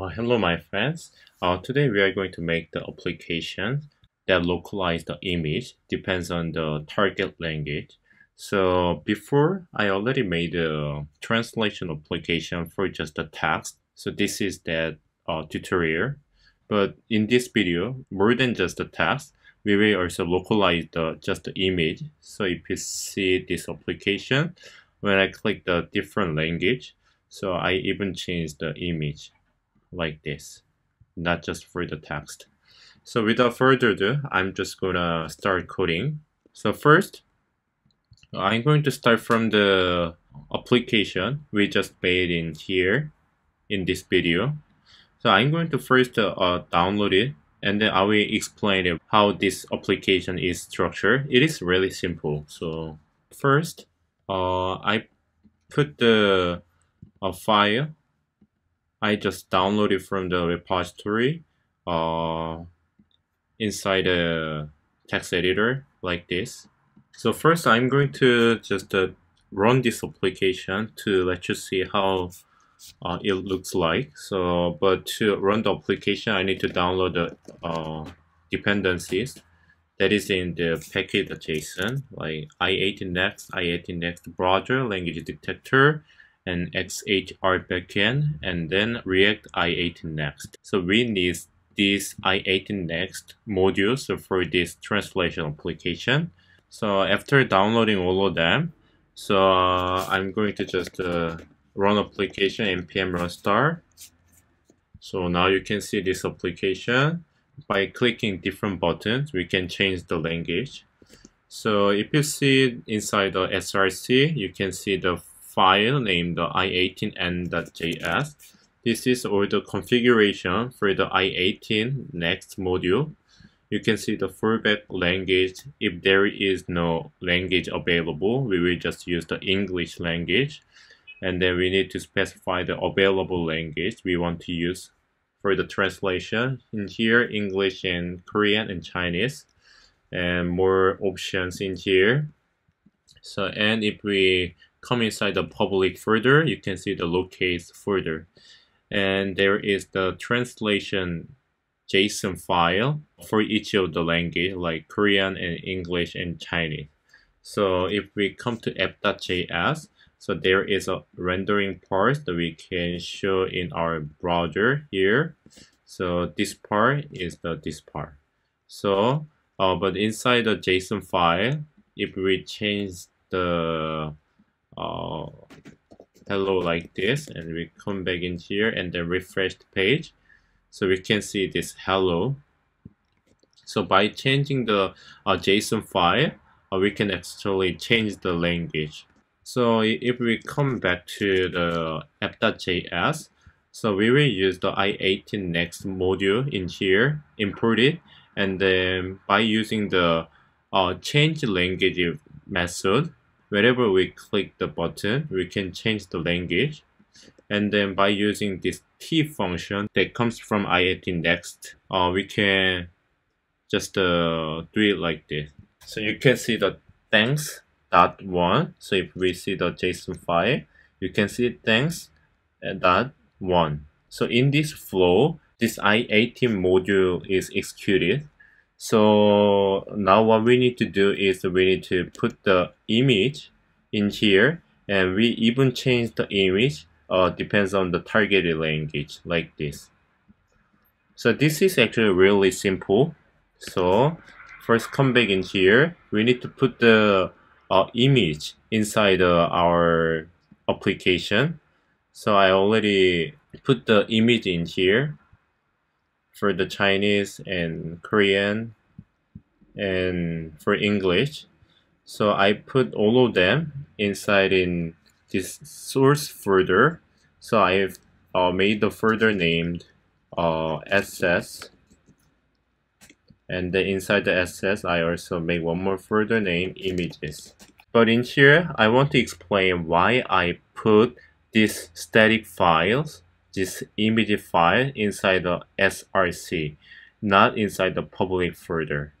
Uh, hello my friends. Uh, today we are going to make the application that localize the image depends on the target language. So before I already made a translation application for just the text. So this is that uh, tutorial. But in this video, more than just the text, we will also localize the just the image. So if you see this application, when I click the different language, so I even change the image like this, not just for the text. So without further ado, I'm just gonna start coding. So first, I'm going to start from the application we just made in here in this video. So I'm going to first uh, download it and then I will explain how this application is structured. It is really simple. So first, uh, I put the a file I just downloaded it from the repository uh, inside the text editor like this. So first I'm going to just uh, run this application to let you see how uh, it looks like. So, but to run the application, I need to download the uh, dependencies that is in the package.json like i18next, i18next browser, language detector, and XHR backend, and then React i18 next. So we need this i18 next modules for this translation application. So after downloading all of them, so uh, I'm going to just uh, run application npm run start. So now you can see this application. By clicking different buttons, we can change the language. So if you see inside the SRC, you can see the file named i18n.js. This is all the configuration for the i18 next module. You can see the fallback language. If there is no language available, we will just use the English language. And then we need to specify the available language we want to use for the translation. In here, English and Korean and Chinese. And more options in here. So, and if we come inside the public folder, you can see the locale folder. And there is the translation JSON file for each of the language like Korean and English and Chinese. So if we come to app.js, so there is a rendering part that we can show in our browser here. So this part is the this part. So, uh, but inside the JSON file, if we change the uh, hello like this and we come back in here and then refresh the page. So we can see this hello. So by changing the uh, JSON file uh, we can actually change the language. So if we come back to the app.js so we will use the i18 next module in here import it and then by using the uh, change language method whenever we click the button, we can change the language. And then by using this T function that comes from i18 next, uh, we can just uh, do it like this. So you can see the thanks dot one. So if we see the JSON file, you can see thanks dot one. So in this flow, this i18 module is executed so now what we need to do is we need to put the image in here and we even change the image uh, depends on the targeted language like this. So this is actually really simple. So first come back in here. We need to put the uh, image inside uh, our application. So I already put the image in here for the Chinese and Korean and for English. So I put all of them inside in this source folder. So I've uh, made the folder named uh, assets. And then inside the assets, I also make one more folder named images. But in here, I want to explain why I put these static files this image file inside the SRC, not inside the public folder.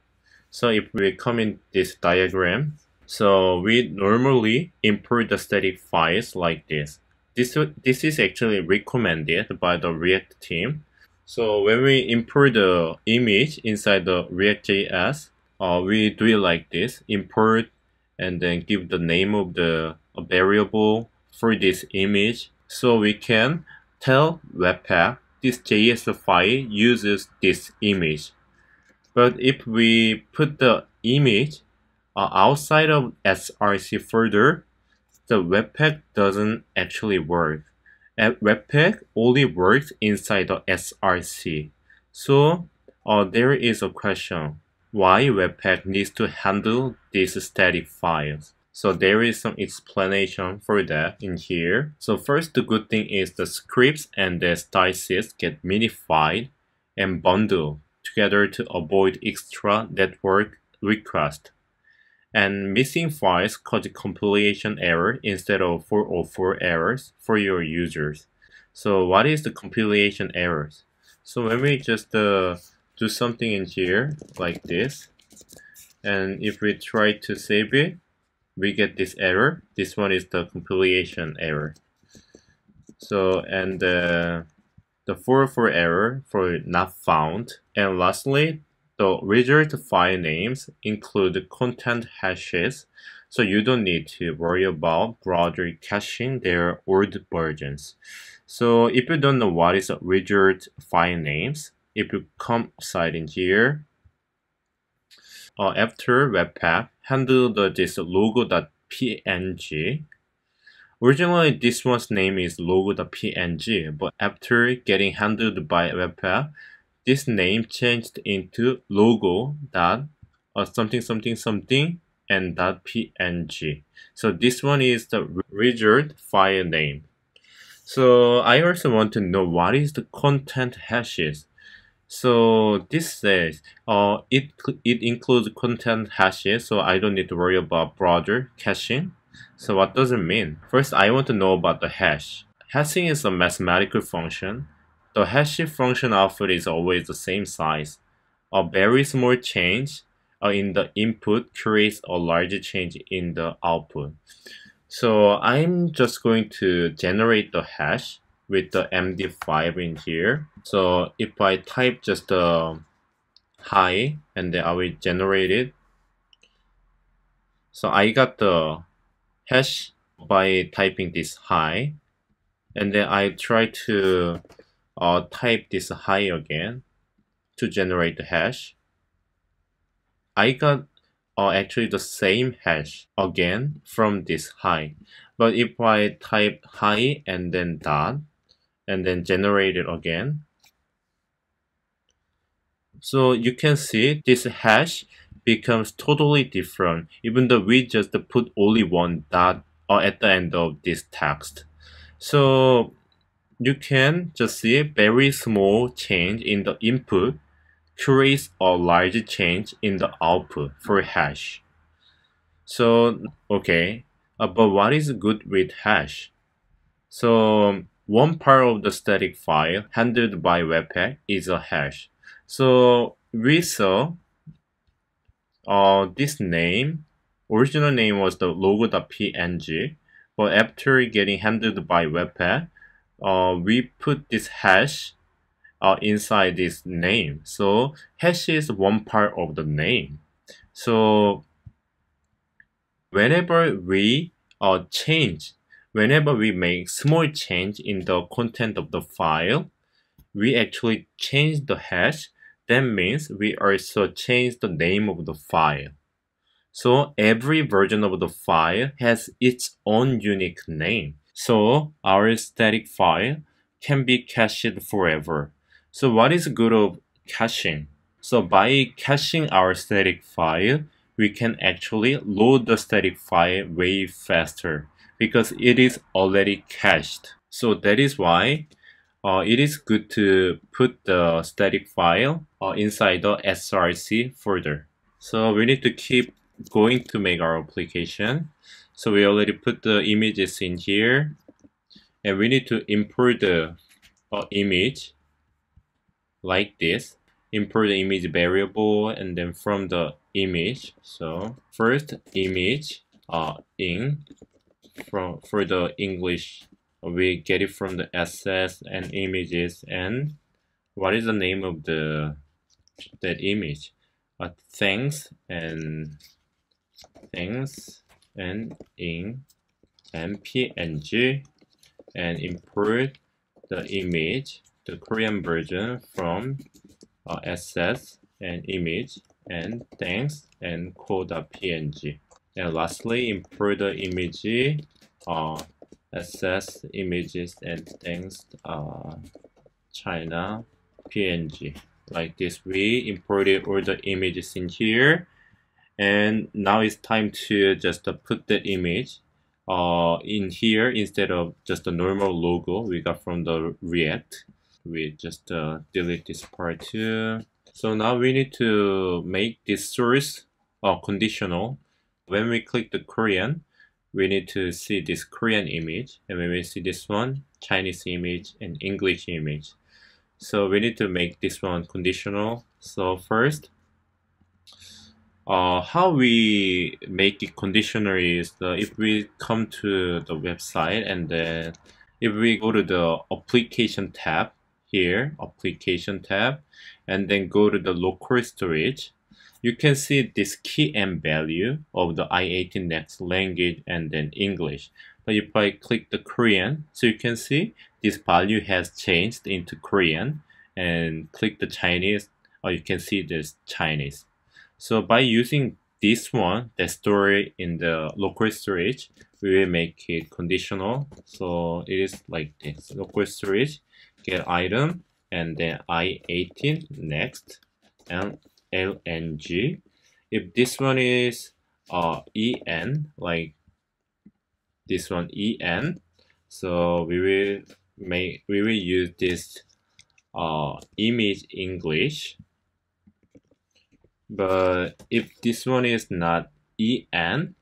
So if we come in this diagram, so we normally import the static files like this. this, this is actually recommended by the React team. So when we import the image inside the React.js, uh, we do it like this, import and then give the name of the variable for this image. So we can tell Webpack this JS file uses this image. But if we put the image uh, outside of SRC folder, the Webpack doesn't actually work. And Webpack only works inside the SRC. So uh, there is a question why Webpack needs to handle these static files. So there is some explanation for that in here. So first the good thing is the scripts and the styles get minified and bundled together to avoid extra network request. And missing files cause compilation error instead of 404 errors for your users. So what is the compilation errors? So when we just uh, do something in here like this, and if we try to save it, we get this error. This one is the compilation error. So, and uh, the 404 error for not found. And lastly, the result file names include content hashes, so you don't need to worry about browser caching their old versions. So if you don't know what is a result file names, if you come side in here, uh, after Webpack handle the, this logo.png, Originally, this one's name is logo.png, but after getting handled by Webpack, this name changed into logo dot or something something something and dot png. So this one is the result file name. So I also want to know what is the content hashes. So this says uh, it it includes content hashes, so I don't need to worry about browser caching. So what does it mean? First, I want to know about the hash. Hashing is a mathematical function the hash function output is always the same size. A very small change uh, in the input creates a larger change in the output. So I'm just going to generate the hash with the MD5 in here. So if I type just the hi and then I will generate it. So I got the hash by typing this hi and then I try to uh, type this hi again to generate the hash. I got uh, actually the same hash again from this hi. But if I type hi and then dot and then generate it again, so you can see this hash becomes totally different even though we just put only one dot uh, at the end of this text. So you can just see a very small change in the input creates a large change in the output for hash. So, okay, uh, but what is good with hash? So, one part of the static file handled by Webpack is a hash. So, we saw uh, this name, original name was the logo.png, but after getting handled by Webpack, uh, we put this hash uh, inside this name. So hash is one part of the name. So whenever we uh, change, whenever we make small change in the content of the file, we actually change the hash. That means we also change the name of the file. So every version of the file has its own unique name. So our static file can be cached forever. So what is good of caching? So by caching our static file, we can actually load the static file way faster because it is already cached. So that is why uh, it is good to put the static file uh, inside the SRC folder. So we need to keep going to make our application. So we already put the images in here and we need to import the uh, image like this. Import the image variable and then from the image. So first image uh, in from for the English. We get it from the assets and images and what is the name of the that image? Uh, things and things and in and png and import the image the korean version from uh, assets and image and things and code.png and lastly import the image uh, assets images and things uh, China PNG like this we imported all the images in here. And now it's time to just put the image uh, in here instead of just a normal logo we got from the React. We just uh, delete this part too. So now we need to make this source uh, conditional when we click the Korean we need to see this Korean image and when we see this one Chinese image and English image. So we need to make this one conditional. So first uh, how we make it conditional is the, if we come to the website and then if we go to the application tab here application tab and then go to the local storage you can see this key and value of the i18 next language and then English. But if I click the Korean, so you can see this value has changed into Korean and click the Chinese, or you can see this Chinese. So by using this one, the story in the local storage, we will make it conditional. So it is like this, local storage, get item, and then i18 next, and lng. If this one is uh, en, like this one en, so we will make we will use this uh, image English. But if this one is not en,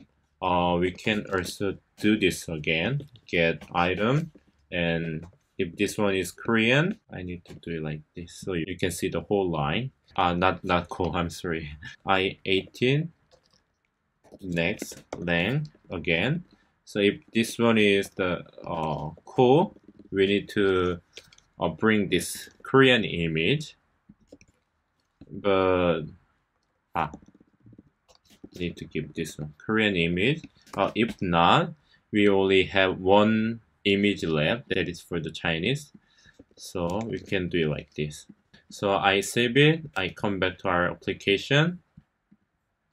uh, we can also do this again. Get item and if this one is Korean, I need to do it like this so you can see the whole line. Uh, not not cool, I'm sorry. I18 next then, again. So if this one is the uh, cool, we need to uh, bring this Korean image. But ah, need to give this one Korean image. Uh, if not, we only have one image left that is for the Chinese. So we can do it like this. So I save it, I come back to our application.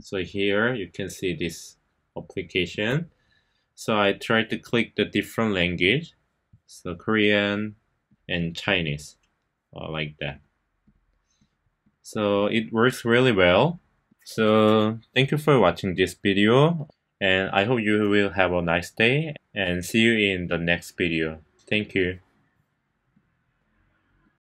So here you can see this application. So I try to click the different language. So Korean and Chinese, uh, like that. So it works really well. So thank you for watching this video and I hope you will have a nice day and see you in the next video. Thank you.